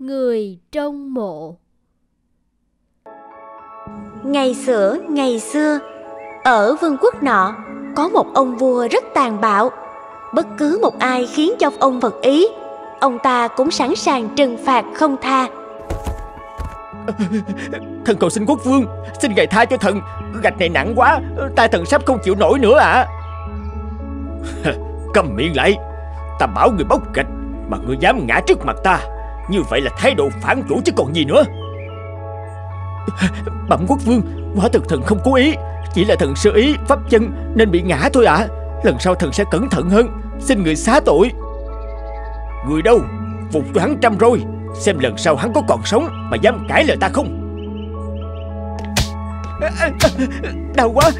Người trong mộ Ngày xưa, ngày xưa, ở vương quốc nọ, có một ông vua rất tàn bạo. Bất cứ một ai khiến cho ông vật ý, ông ta cũng sẵn sàng trừng phạt không tha. Thần cầu xin quốc vương Xin ngài tha cho thần Gạch này nặng quá Tai thần sắp không chịu nổi nữa ạ à. Cầm miệng lại Ta bảo người bóc gạch Mà người dám ngã trước mặt ta như vậy là thái độ phản chủ chứ còn gì nữa. Bẩm quốc vương Quả thực thần không cố ý, Chỉ là thần sơ ý, pháp chân, Nên bị ngã thôi ạ. À. Lần sau thần sẽ cẩn thận hơn, Xin người xá tội. Người đâu? Phục cho hắn trăm rồi Xem lần sau hắn có còn sống Mà dám cãi lời ta không? Đau quá.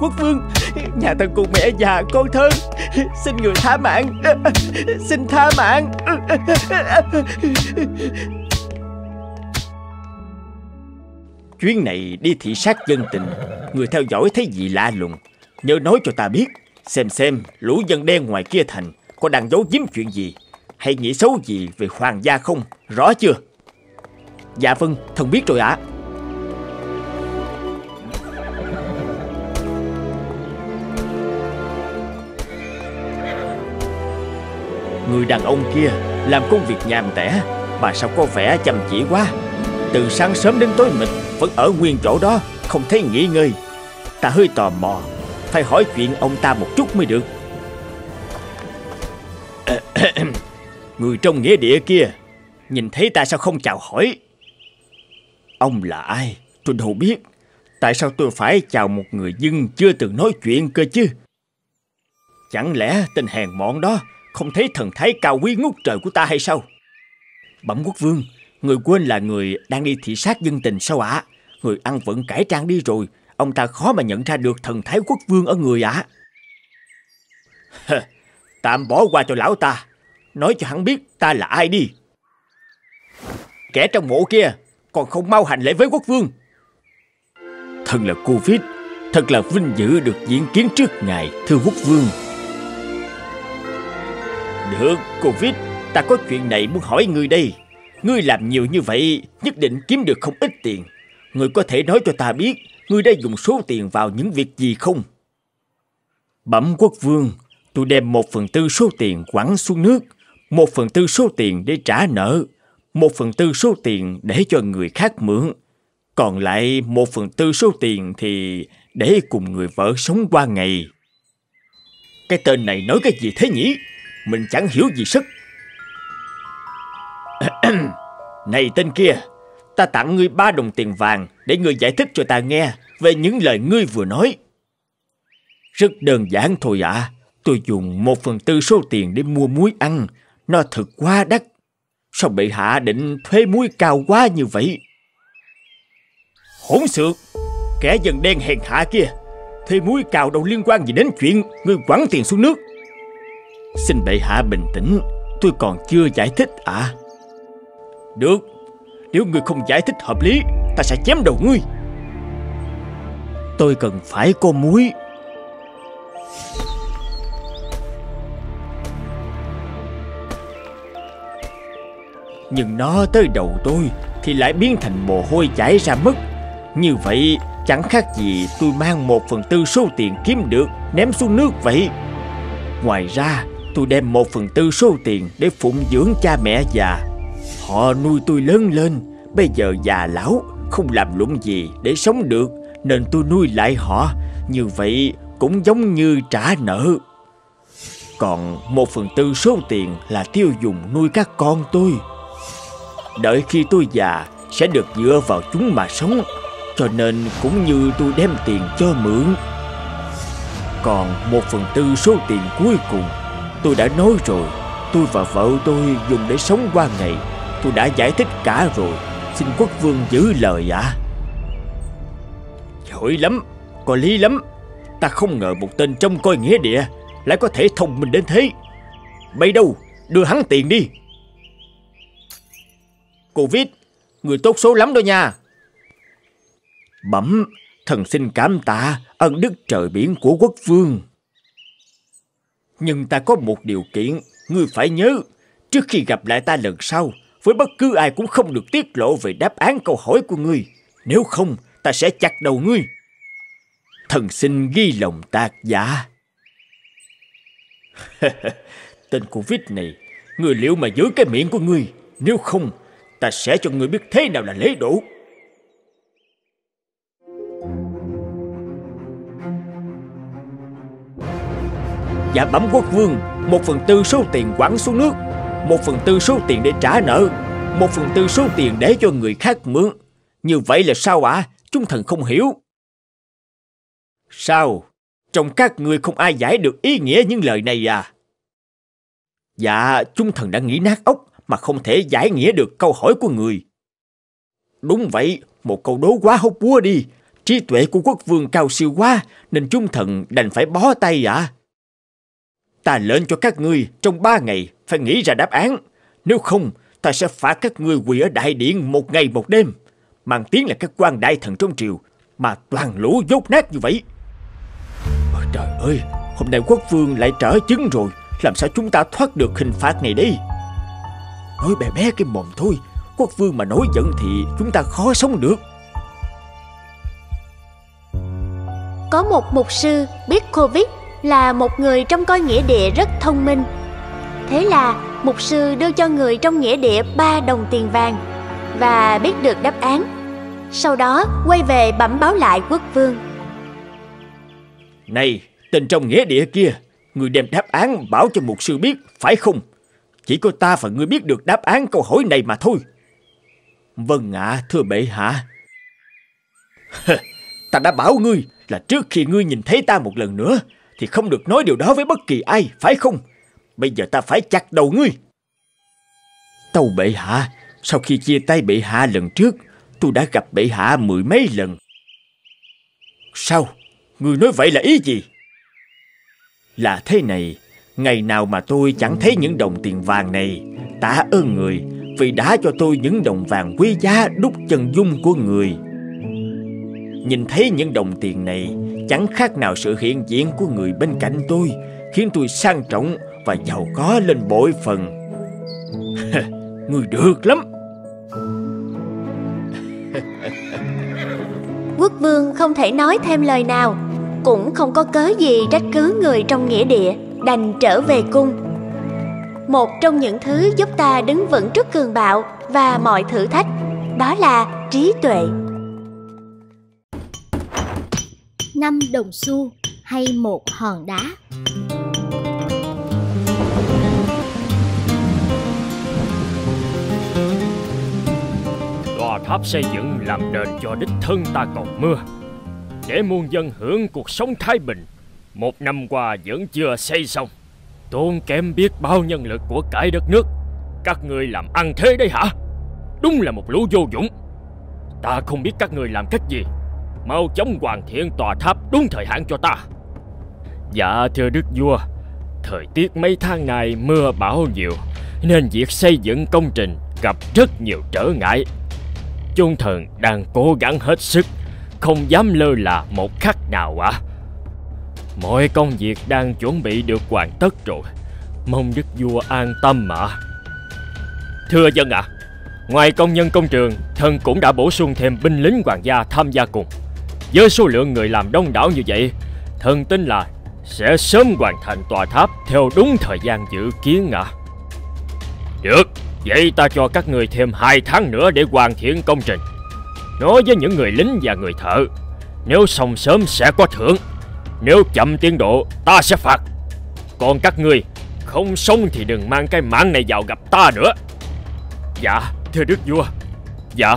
Quốc vương, Nhà thân cùng mẹ già con thân Xin người tha mạng. Xin tha mạng. Chuyến này đi thị sát dân tình, Người theo dõi thấy gì lạ lùng. Nhớ nói cho ta biết, Xem xem lũ dân đen ngoài kia thành Có đang giấu giếm chuyện gì, Hay nghĩ xấu gì về hoàng gia không, Rõ chưa? Dạ vâng thần biết rồi ạ. à. Người đàn ông kia làm công việc nhàm tẻ Mà sao có vẻ chăm chỉ quá? Từ sáng sớm đến tối mịt, Vẫn ở nguyên chỗ đó, Không thấy nghỉ ngơi. Ta hơi tò mò, Phải hỏi chuyện ông ta một chút mới được. Người trong nghĩa địa kia, Nhìn thấy ta sao không chào hỏi? Ông là ai? Tôi đâu biết. Tại sao tôi phải chào một người dân Chưa từng nói chuyện cơ chứ? Chẳng lẽ tên hèn mọn đó không thấy thần thái cao quý ngút trời của ta hay sao? Bẩm quốc vương, người quên là người đang đi thị sát dân tình sao ạ? Người ăn vẫn cải trang đi rồi, ông ta khó mà nhận ra được thần thái quốc vương ở người ạ. Tạm bỏ qua cho lão ta, nói cho hắn biết ta là ai đi. Kẻ trong mộ kia còn không mau hành lễ với quốc vương. Thân là Covid, thật là vinh dự được diễn kiến trước ngài, thưa quốc vương. Được, Covid, ta có chuyện này muốn hỏi ngươi đây. Ngươi làm nhiều như vậy, nhất định kiếm được không ít tiền. Ngươi có thể nói cho ta biết, ngươi đã dùng số tiền vào những việc gì không? Bẩm quốc vương, tôi đem một phần tư số tiền quẳng xuống nước, một phần tư số tiền để trả nợ, một phần tư số tiền để cho người khác mượn. Còn lại một phần tư số tiền thì để cùng người vợ sống qua ngày. Cái tên này nói cái gì thế nhỉ? Mình chẳng hiểu gì sức. Này tên kia, Ta tặng ngươi ba đồng tiền vàng Để ngươi giải thích cho ta nghe Về những lời ngươi vừa nói. Rất đơn giản thôi ạ. À. Tôi dùng một phần tư số tiền để mua muối ăn. Nó thật quá đắt. Sao bị hạ định thuế muối cao quá như vậy? Hỗn xược, Kẻ dân đen hèn hạ kia Thuê muối cao đâu liên quan gì đến chuyện Ngươi quẳng tiền xuống nước? Xin bệ hạ bình tĩnh, Tôi còn chưa giải thích à Được, Nếu ngươi không giải thích hợp lý, Ta sẽ chém đầu ngươi. Tôi cần phải cô muối. Nhưng nó tới đầu tôi Thì lại biến thành mồ hôi chảy ra mất. Như vậy, chẳng khác gì tôi mang một phần tư số tiền kiếm được Ném xuống nước vậy. Ngoài ra Tôi đem một phần tư số tiền để phụng dưỡng cha mẹ già. Họ nuôi tôi lớn lên, Bây giờ già lão, không làm lụng gì để sống được, Nên tôi nuôi lại họ. Như vậy cũng giống như trả nợ. Còn một phần tư số tiền là tiêu dùng nuôi các con tôi. Đợi khi tôi già sẽ được dựa vào chúng mà sống, Cho nên cũng như tôi đem tiền cho mượn. Còn một phần tư số tiền cuối cùng Tôi đã nói rồi, Tôi và vợ tôi dùng để sống qua ngày. Tôi đã giải thích cả rồi. Xin quốc vương giữ lời ạ. À. Giỏi lắm, Có lý lắm. Ta không ngờ một tên trong coi nghĩa địa Lại có thể thông minh đến thế. Bây đâu, Đưa hắn tiền đi. Covid Người tốt số lắm đó nha. Bẩm, Thần xin cảm tạ ân đức trời biển của quốc vương. Nhưng ta có một điều kiện, ngươi phải nhớ, trước khi gặp lại ta lần sau, với bất cứ ai cũng không được tiết lộ về đáp án câu hỏi của ngươi. Nếu không, ta sẽ chặt đầu ngươi. Thần xin ghi lòng tạc giả. Tên Covid này, ngươi liệu mà giữ cái miệng của ngươi. Nếu không, ta sẽ cho ngươi biết thế nào là lễ độ. Dạ bẩm quốc vương, một phần tư số tiền quẳng xuống nước, một phần tư số tiền để trả nợ, một phần tư số tiền để cho người khác mượn. Như vậy là sao ạ? À? Chúng thần không hiểu. Sao? Trong các người không ai giải được ý nghĩa những lời này à? Dạ, chúng thần đã nghĩ nát ốc mà không thể giải nghĩa được câu hỏi của người. Đúng vậy, một câu đố quá hốc búa đi. Trí tuệ của quốc vương cao siêu quá nên chúng thần đành phải bó tay ạ. À? Ta lệnh cho các ngươi trong ba ngày phải nghĩ ra đáp án. Nếu không, ta sẽ phạt các ngươi quỳ ở đại điện một ngày một đêm. Mang tiếng là các quan đại thần trong triều, mà toàn lũ dốt nát như vậy. Ôi trời ơi, hôm nay quốc vương lại trở chứng rồi. Làm sao chúng ta thoát được hình phạt này đi? Nói bè bé cái mồm thôi, quốc vương mà nổi giận thì chúng ta khó sống được. Có một mục sư biết Covid là một người trong coi nghĩa địa rất thông minh. Thế là mục sư đưa cho người trong nghĩa địa ba đồng tiền vàng và biết được đáp án. Sau đó quay về bẩm báo lại quốc vương. Này, tên trong nghĩa địa kia, người đem đáp án bảo cho mục sư biết, phải không? Chỉ có ta và ngươi biết được đáp án câu hỏi này mà thôi. Vâng ạ, à, thưa bệ hạ. ta đã bảo ngươi là trước khi ngươi nhìn thấy ta một lần nữa thì không được nói điều đó với bất kỳ ai, phải không? Bây giờ ta phải chặt đầu ngươi. Tâu bệ hạ, sau khi chia tay bệ hạ lần trước, tôi đã gặp bệ hạ mười mấy lần. Sao? Ngươi nói vậy là ý gì? Là thế này, ngày nào mà tôi chẳng thấy những đồng tiền vàng này, tạ ơn người vì đã cho tôi những đồng vàng quý giá đúc chân dung của người. Nhìn thấy những đồng tiền này, chẳng khác nào sự hiện diện của người bên cạnh tôi, khiến tôi sang trọng và giàu có lên bội phần. người được lắm. Quốc vương không thể nói thêm lời nào, cũng không có cớ gì trách cứ người trong nghĩa địa, đành trở về cung. Một trong những thứ giúp ta đứng vững trước cường bạo và mọi thử thách, đó là trí tuệ. Năm đồng xu hay một hòn đá. Tòa tháp xây dựng làm đền cho đích thân ta cầu mưa. Để muôn dân hưởng cuộc sống thái bình, Một năm qua vẫn chưa xây xong. Tốn kém biết bao nhân lực của cải đất nước. Các người làm ăn thế đấy hả? Đúng là một lũ vô dụng Ta không biết các người làm cách gì. Mau chóng hoàn thiện tòa tháp đúng thời hạn cho ta. Dạ thưa đức vua. Thời tiết mấy tháng này mưa bão nhiều Nên việc xây dựng công trình gặp rất nhiều trở ngại. Chung thần đang cố gắng hết sức Không dám lơ là một khắc nào ạ. À. Mọi công việc đang chuẩn bị được hoàn tất rồi. Mong đức vua an tâm mà Thưa dân ạ à, Ngoài công nhân công trường Thần cũng đã bổ sung thêm binh lính hoàng gia tham gia cùng với số lượng người làm đông đảo như vậy, thần tin là sẽ sớm hoàn thành tòa tháp theo đúng thời gian dự kiến ạ. À. Được, vậy ta cho các người thêm 2 tháng nữa để hoàn thiện công trình. Nói với những người lính và người thợ, nếu xong sớm sẽ có thưởng, nếu chậm tiến độ ta sẽ phạt. Còn các người không xong thì đừng mang cái mạng này vào gặp ta nữa. Dạ, thưa đức vua. Dạ,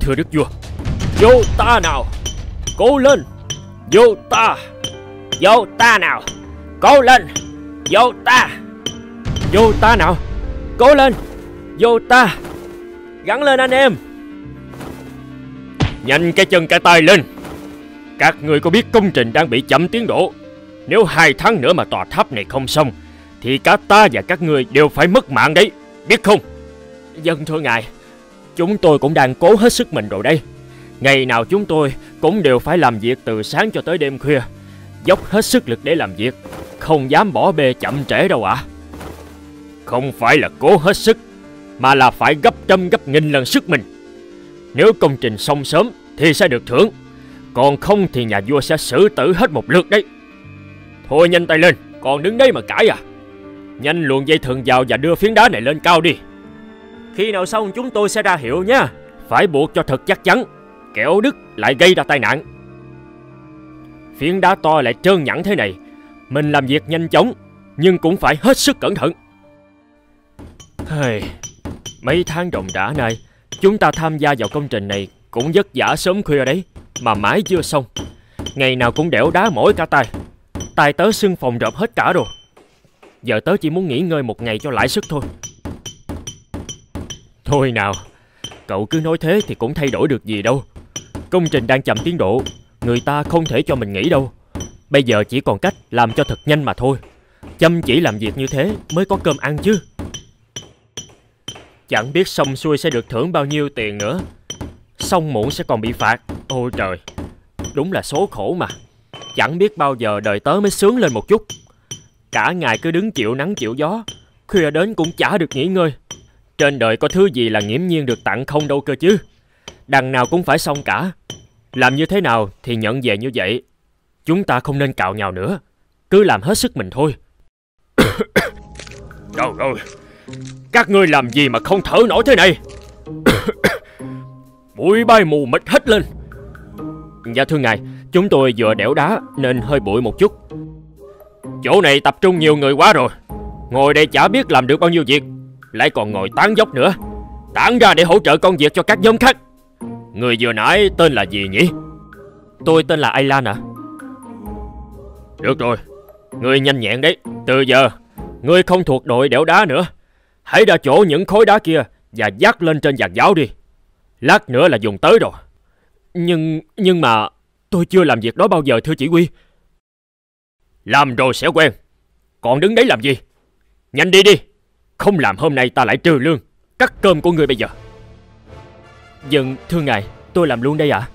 thưa đức vua. Vô ta nào. Cố lên. Vô ta. Vô ta nào. Cố lên. Vô ta. Vô ta nào. Cố lên. Vô ta. Gắn lên anh em. Nhanh cái chân, cái tay lên. Các người có biết công trình đang bị chậm tiến độ? Nếu hai tháng nữa mà tòa tháp này không xong, Thì cả ta và các người đều phải mất mạng đấy. Biết không? Dân thưa ngài. Chúng tôi cũng đang cố hết sức mình rồi đây Ngày nào chúng tôi cũng đều phải làm việc từ sáng cho tới đêm khuya. Dốc hết sức lực để làm việc, Không dám bỏ bê chậm trễ đâu ạ. À. Không phải là cố hết sức, Mà là phải gấp trăm gấp nghìn lần sức mình. Nếu công trình xong sớm Thì sẽ được thưởng, Còn không thì nhà vua sẽ xử tử hết một lượt đấy. Thôi nhanh tay lên, Còn đứng đây mà cãi à. Nhanh luồn dây thừng vào và đưa phiến đá này lên cao đi. Khi nào xong chúng tôi sẽ ra hiệu nha Phải buộc cho thật chắc chắn. Kẻo đứt lại gây ra tai nạn. Phiến đá to lại trơn nhẵn thế này Mình làm việc nhanh chóng Nhưng cũng phải hết sức cẩn thận. Hey, Mấy tháng rộng rã này Chúng ta tham gia vào công trình này Cũng vất vả sớm khuya đấy Mà mãi chưa xong. Ngày nào cũng đẻo đá mỏi cả tay tay tớ xưng phòng rộp hết cả rồi. Giờ tớ chỉ muốn nghỉ ngơi một ngày cho lại sức thôi. Thôi nào Cậu cứ nói thế thì cũng thay đổi được gì đâu. Công trình đang chậm tiến độ. Người ta không thể cho mình nghỉ đâu. Bây giờ chỉ còn cách làm cho thật nhanh mà thôi. Chăm chỉ làm việc như thế mới có cơm ăn chứ. Chẳng biết xong xuôi sẽ được thưởng bao nhiêu tiền nữa. Xong muộn sẽ còn bị phạt. Ôi trời. Đúng là số khổ mà. Chẳng biết bao giờ đời tớ mới sướng lên một chút. Cả ngày cứ đứng chịu nắng chịu gió, Khuya đến cũng chả được nghỉ ngơi. Trên đời có thứ gì là nghiễm nhiên được tặng không đâu cơ chứ. Đằng nào cũng phải xong cả. Làm như thế nào thì nhận về như vậy. Chúng ta không nên cạo nhào nữa. Cứ làm hết sức mình thôi. Trời ơi. Các ngươi làm gì mà không thở nổi thế này? Bụi bay mù mịt hết lên. Dạ thưa ngài, Chúng tôi vừa đẽo đá nên hơi bụi một chút. Chỗ này tập trung nhiều người quá rồi. Ngồi đây chả biết làm được bao nhiêu việc. Lại còn ngồi tán dốc nữa. Tán ra để hỗ trợ công việc cho các nhóm khác. Người vừa nãy tên là gì nhỉ? Tôi tên là Aylan ạ à? Được rồi Người nhanh nhẹn đấy. Từ giờ Người không thuộc đội đẽo đá nữa. Hãy ra chỗ những khối đá kia Và dắt lên trên giàn giáo đi. Lát nữa là dùng tới rồi. Nhưng Nhưng mà Tôi chưa làm việc đó bao giờ, thưa chỉ huy. Làm rồi sẽ quen. Còn đứng đấy làm gì? Nhanh đi đi. Không làm hôm nay ta lại trừ lương. Cắt cơm của người bây giờ. Dân, thưa ngài Tôi làm luôn đây ạ. À?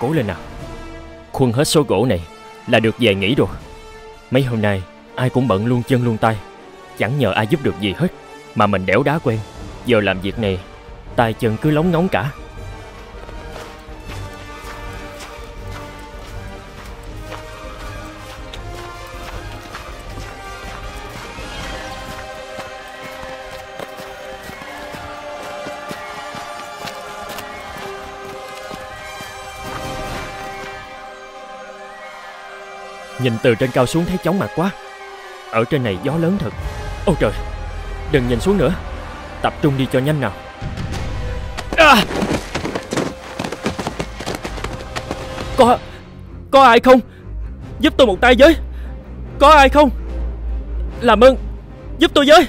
Cố lên nào. Khuân hết số gỗ này Là được về nghỉ rồi. Mấy hôm nay ai cũng bận luôn chân luôn tay. Chẳng nhờ ai giúp được gì hết Mà mình đẻo đá quen. Giờ làm việc này tay chân cứ lóng ngóng cả. Nhìn từ trên cao xuống thấy chóng mặt quá. Ở trên này gió lớn thật. Ôi trời, Đừng nhìn xuống nữa. Tập trung đi cho nhanh nào. À! Có Có ai không? Giúp tôi một tay với. Có ai không? Làm ơn, Giúp tôi với.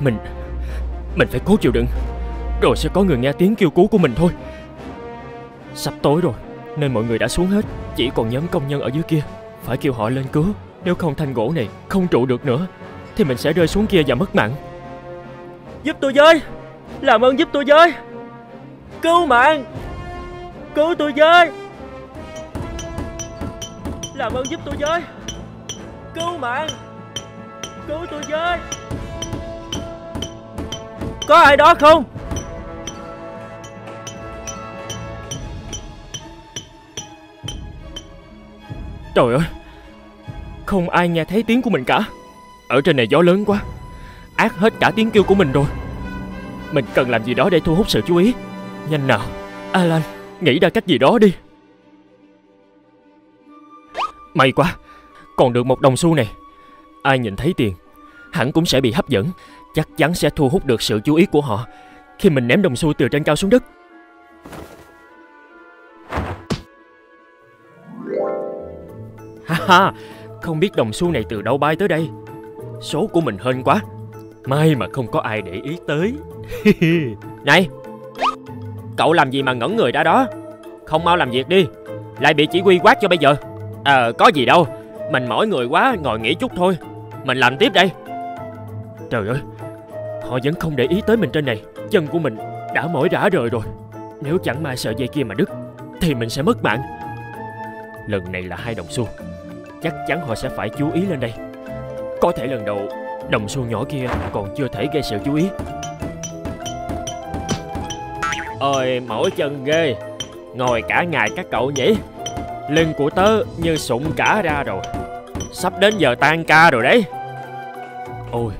Mình Mình phải cố chịu đựng. Rồi sẽ có người nghe tiếng kêu cứu của mình thôi. Sắp tối rồi. Nên mọi người đã xuống hết. Chỉ còn nhóm công nhân ở dưới kia, Phải kêu họ lên cứu. Nếu không thanh gỗ này, không trụ được nữa, Thì mình sẽ rơi xuống kia và mất mạng. Giúp tôi với! Làm ơn giúp tôi với! Cứu mạng! Cứu tôi với! Làm ơn giúp tôi với! Cứu mạng! Cứu tôi với! Có ai đó không? Trời ơi! Không ai nghe thấy tiếng của mình cả. Ở trên này gió lớn quá. Ác hết cả tiếng kêu của mình rồi. Mình cần làm gì đó để thu hút sự chú ý. Nhanh nào, Alan, Nghĩ ra cách gì đó đi. May quá, Còn được một đồng xu này. Ai nhìn thấy tiền, Hẳn cũng sẽ bị hấp dẫn. Chắc chắn sẽ thu hút được sự chú ý của họ Khi mình ném đồng xu từ trên cao xuống đất. Ha ha, Không biết đồng xu này từ đâu bay tới đây. Số của mình hên quá. May mà không có ai để ý tới. Này, Cậu làm gì mà ngẩn người ra đó? Không mau làm việc đi, Lại bị chỉ huy quát cho bây giờ. Ờ có gì đâu, Mình mỏi người quá, ngồi nghỉ chút thôi. Mình làm tiếp đây. Trời ơi, Họ vẫn không để ý tới mình trên này. Chân của mình đã mỏi rã rời rồi. Nếu chẳng may sợi dây kia mà đứt, Thì mình sẽ mất mạng. Lần này là hai đồng xu. Chắc chắn họ sẽ phải chú ý lên đây. Có thể lần đầu, Đồng xu nhỏ kia còn chưa thể gây sự chú ý. Ôi, mỏi chân ghê. Ngồi cả ngày các cậu nhỉ? Lưng của tớ như sụng cả ra rồi. Sắp đến giờ tan ca rồi đấy. Ôi,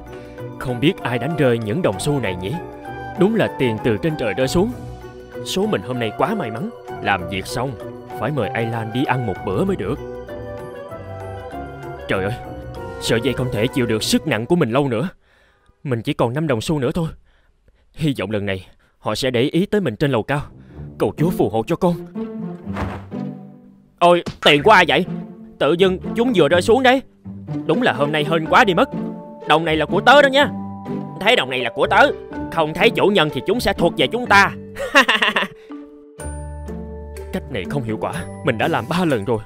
Không biết ai đánh rơi những đồng xu này nhỉ? Đúng là tiền từ trên trời rơi xuống. Số mình hôm nay quá may mắn. Làm việc xong, Phải mời Aylan đi ăn một bữa mới được. Trời ơi Sợi dây không thể chịu được sức nặng của mình lâu nữa. Mình chỉ còn 5 đồng xu nữa thôi. Hy vọng lần này, Họ sẽ để ý tới mình trên lầu cao. Cầu chúa phù hộ cho con. Ôi, tiền của ai vậy? Tự dưng chúng vừa rơi xuống đấy. Đúng là hôm nay hên quá đi mất. Đồng này là của tớ đó nha. Thấy đồng này là của tớ. Không thấy chủ nhân thì chúng sẽ thuộc về chúng ta. Cách này không hiệu quả. Mình đã làm ba lần rồi.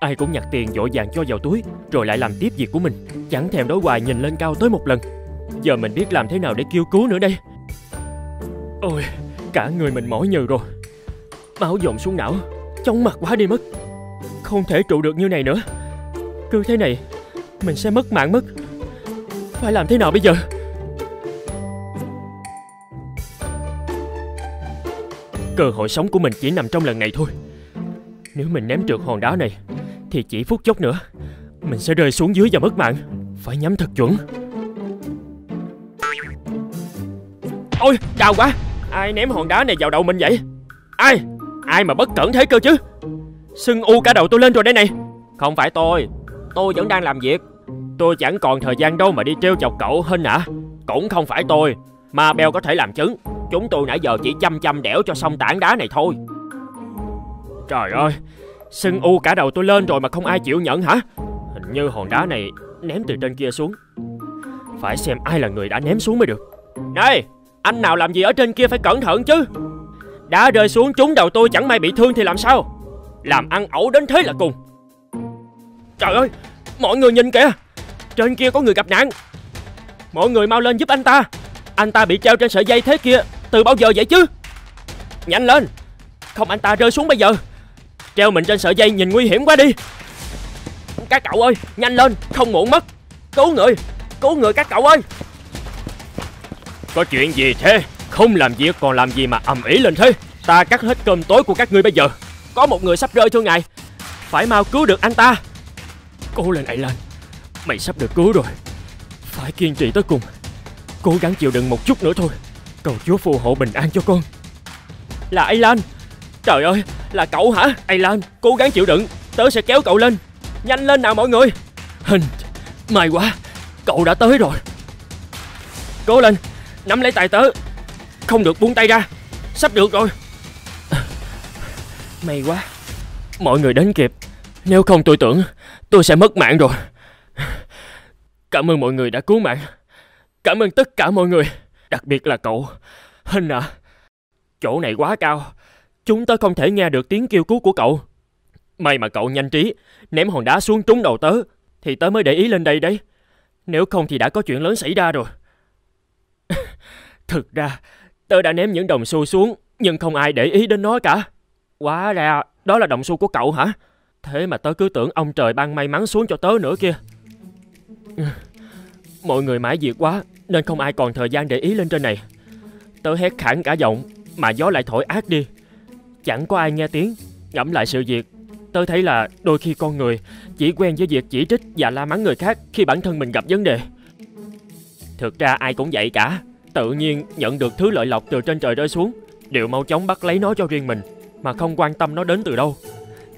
Ai cũng nhặt tiền dội vàng cho vào túi, Rồi lại làm tiếp việc của mình. Chẳng thèm đối hoài, nhìn lên cao tới một lần. Giờ mình biết làm thế nào để kêu cứu nữa đây. Ôi, Cả người mình mỏi nhừ rồi. Máu dồn xuống não, Chóng mặt quá đi mất. Không thể trụ được như này nữa. Cứ thế này, Mình sẽ mất mạng mất. Phải làm thế nào bây giờ? Cơ hội sống của mình chỉ nằm trong lần này thôi. Nếu mình ném trượt hòn đá này thì chỉ phút chốc nữa. Mình sẽ rơi xuống dưới và mất mạng. Phải nhắm thật chuẩn. Ôi, đau quá. Ai ném hòn đá này vào đầu mình vậy? Ai? Ai mà bất cẩn thế cơ chứ? Sưng u cả đầu tôi lên rồi đây này. Không phải tôi. Tôi vẫn đang làm việc. Tôi chẳng còn thời gian đâu mà đi trêu chọc cậu Hinh ạ. Cũng không phải tôi. Mà Beo có thể làm chứng. Chúng tôi nãy giờ chỉ chăm chăm đẻo cho xong tảng đá này thôi. Trời ơi. Sưng u cả đầu tôi lên rồi mà không ai chịu nhận hả? Hình như hòn đá này ném từ trên kia xuống. Phải xem ai là người đã ném xuống mới được. Này Anh nào làm gì ở trên kia phải cẩn thận chứ. Đá rơi xuống trúng đầu tôi chẳng may bị thương thì làm sao? Làm ăn ẩu đến thế là cùng. Trời ơi Mọi người nhìn kìa. Trên kia có người gặp nạn. Mọi người mau lên giúp anh ta. Anh ta bị treo trên sợi dây thế kia. Từ bao giờ vậy chứ? Nhanh lên. Không anh ta rơi xuống bây giờ Treo mình trên sợi dây nhìn nguy hiểm quá đi. Các cậu ơi, Nhanh lên, Không muộn mất. Cứu người Cứu người các cậu ơi. Có chuyện gì thế? Không làm việc còn làm gì mà ầm ĩ lên thế? Ta cắt hết cơm tối của các ngươi bây giờ. Có một người sắp rơi thưa ngài. Phải mau cứu được anh ta. Cố lên ấy lên. Mày sắp được cứu rồi. Phải kiên trì tới cùng. Cố gắng chịu đựng một chút nữa thôi. Cầu chúa phù hộ bình an cho con. Là Aylan Trời ơi, là cậu hả? Aylan cố gắng chịu đựng. Tớ sẽ kéo cậu lên. Nhanh lên nào mọi người. Hình May quá. Cậu đã tới rồi. Cố lên, Nắm lấy tay tớ. Không được buông tay ra. Sắp được rồi. May quá. Mọi người đến kịp. Nếu không tôi tưởng Tôi sẽ mất mạng rồi. Cảm ơn mọi người đã cứu mạng. Cảm ơn tất cả mọi người, Đặc biệt là cậu. Hình à Chỗ này quá cao. Chúng tôi không thể nghe được tiếng kêu cứu của cậu. May mà cậu nhanh trí, Ném hòn đá xuống trúng đầu tớ, Thì tớ mới để ý lên đây đấy. Nếu không thì đã có chuyện lớn xảy ra rồi. Thực ra, Tớ đã ném những đồng xu xuống, Nhưng không ai để ý đến nó cả. Quá ra, đó là đồng xu của cậu hả? Thế mà tớ cứ tưởng ông trời ban may mắn xuống cho tớ nữa kia. Mọi người mãi việc quá, Nên không ai còn thời gian để ý lên trên này. Tớ hét khản cả giọng, Mà gió lại thổi ác đi. Chẳng có ai nghe tiếng. Ngẫm lại sự việc, tôi thấy là đôi khi con người Chỉ quen với việc chỉ trích và la mắng người khác Khi bản thân mình gặp vấn đề. Thực ra ai cũng vậy cả, Tự nhiên nhận được thứ lợi lộc từ trên trời rơi xuống. Đều mau chóng bắt lấy nó cho riêng mình, Mà không quan tâm nó đến từ đâu.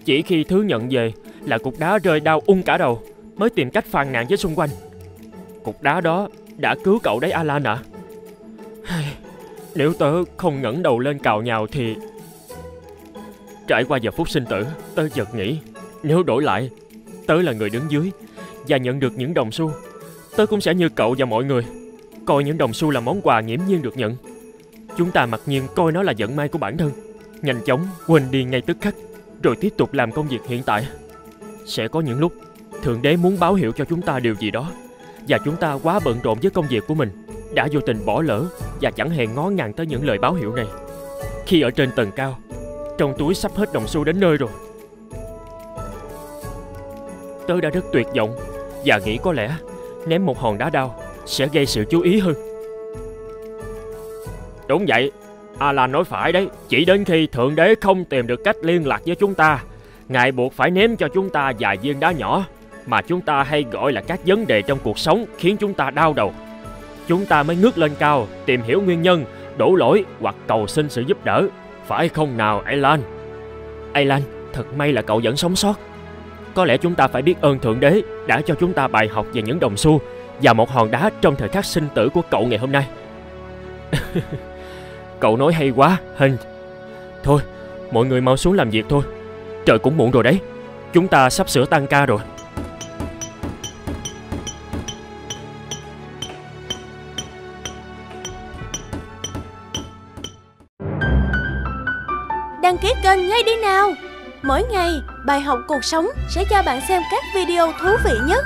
Chỉ khi thứ nhận về Là cục đá rơi đau ung cả đầu, Mới tìm cách phàn nàn với xung quanh. Cục đá đó đã cứu cậu đấy Alan ạ à? Nếu tớ không ngẩng đầu lên cào nhào thì Trải qua giờ phút sinh tử Tớ chợt nghĩ, Nếu đổi lại, Tớ là người đứng dưới Và nhận được những đồng xu, Tớ cũng sẽ như cậu và mọi người, Coi những đồng xu là món quà nghiễm nhiên được nhận. Chúng ta mặc nhiên coi nó là vận may của bản thân, Nhanh chóng quên đi ngay tức khắc, Rồi tiếp tục làm công việc hiện tại. Sẽ có những lúc, Thượng đế muốn báo hiệu cho chúng ta điều gì đó, Và chúng ta quá bận rộn với công việc của mình, Đã vô tình bỏ lỡ Và chẳng hề ngó ngàng tới những lời báo hiệu này. Khi ở trên tầng cao trong túi sắp hết đồng xu đến nơi rồi. Tớ đã rất tuyệt vọng Và nghĩ có lẽ Ném một hòn đá đau Sẽ gây sự chú ý hơn. Đúng vậy Alan nói phải đấy, Chỉ đến khi Thượng Đế không tìm được cách liên lạc với chúng ta, Ngài buộc phải ném cho chúng ta vài viên đá nhỏ Mà chúng ta hay gọi là các vấn đề trong cuộc sống Khiến chúng ta đau đầu. Chúng ta mới ngước lên cao Tìm hiểu nguyên nhân, Đổ lỗi hoặc cầu xin sự giúp đỡ. Phải không nào, Alan? Alan, Thật may là cậu vẫn sống sót. Có lẽ chúng ta phải biết ơn Thượng Đế Đã cho chúng ta bài học về những đồng xu Và một hòn đá trong thời khắc sinh tử của cậu ngày hôm nay. Cậu nói hay quá Hình Thôi, mọi người mau xuống làm việc thôi. Trời cũng muộn rồi đấy. Chúng ta sắp sửa tăng ca rồi. Ngay đi nào. Mỗi ngày, bài học cuộc sống sẽ cho bạn xem các video thú vị nhất.